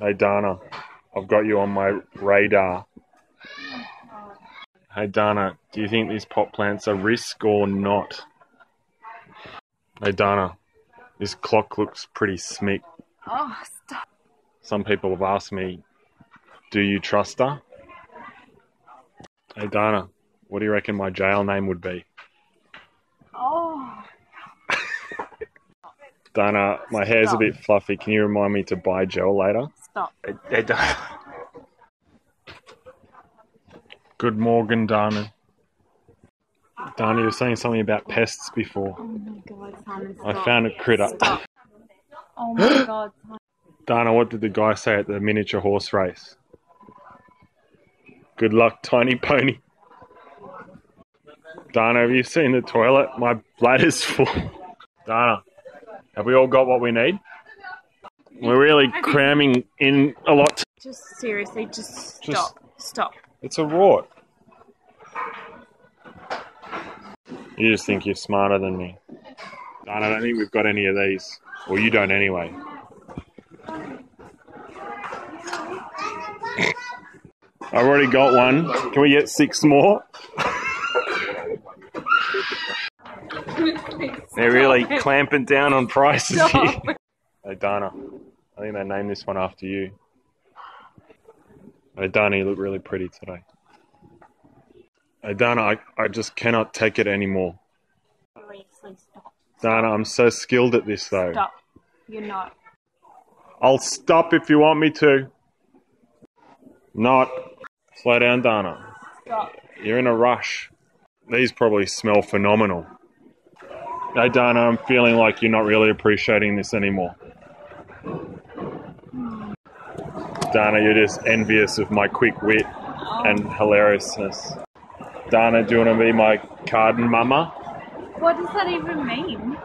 Hey Dana, I've got you on my radar. Hey Dana, do you think these pot plants are risk or not? Hey Dana, this clock looks pretty smick. Oh, stop. Some people have asked me, do you trust her? Hey Dana, what do you reckon my jail name would be? Oh, Dana, my hair's a bit fluffy. Can you remind me to buy gel later? Stop. Hey, hey, Dana. Good morning, Dana. Dana, you were saying something about pests before. Oh my god, Simon, I found a critter. Stop. Oh my god, Simon. Dana, what did the guy say at the miniature horse race? Good luck, tiny pony. Dana, have you seen the toilet? My bladder's full. Dana, have we all got what we need? We're really cramming in a lot. Just seriously, just Just- stop. Stop. It's a rort. You just think you're smarter than me. I don't think we've got any of these. Well, you don't anyway. I've already got one. Can we get six more? They're really clamping down on prices here. Stop. Hey, Dana, I think they named this one after you. Hey, Dana, you look really pretty today. Hey, Dana, I, I just cannot take it anymore. Seriously, stop. Dana, I'm so skilled at this, though. Stop. You're not. I'll stop if you want me to. Not. Slow down, Dana. Stop. You're in a rush. These probably smell phenomenal. Hey, Dana, I'm feeling like you're not really appreciating this anymore. Dana, you're just envious of my quick wit and hilariousness. Dana, do you want to be my garden mama? What does that even mean?